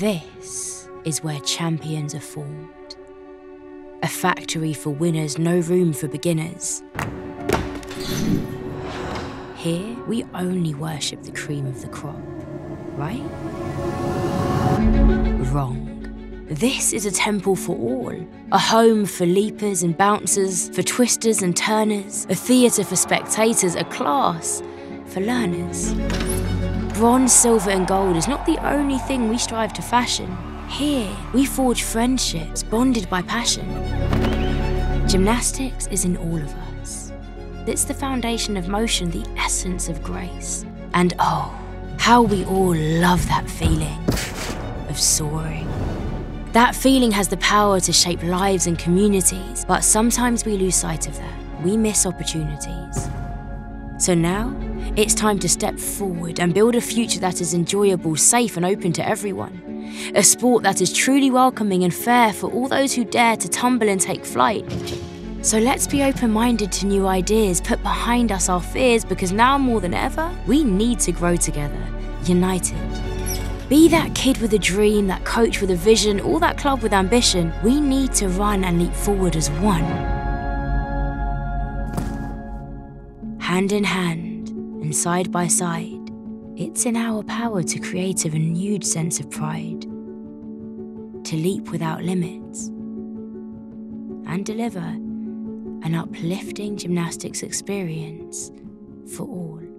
This is where champions are formed. A factory for winners, no room for beginners. Here, we only worship the cream of the crop, right? Wrong. This is a temple for all, a home for leapers and bouncers, for twisters and turners, a theatre for spectators, a class for learners. Bronze, silver, and gold is not the only thing we strive to fashion. Here, we forge friendships bonded by passion. Gymnastics is in all of us. It's the foundation of motion, the essence of grace. And oh, how we all love that feeling of soaring. That feeling has the power to shape lives and communities, but sometimes we lose sight of that. We miss opportunities. So now, it's time to step forward and build a future that is enjoyable, safe, and open to everyone. A sport that is truly welcoming and fair for all those who dare to tumble and take flight. So let's be open minded to new ideas, put behind us our fears, because now more than ever, we need to grow together, united. Be that kid with a dream, that coach with a vision, or that club with ambition. We need to run and leap forward as one. Hand in hand and side by side, it's in our power to create a renewed sense of pride, to leap without limits, and deliver an uplifting gymnastics experience for all.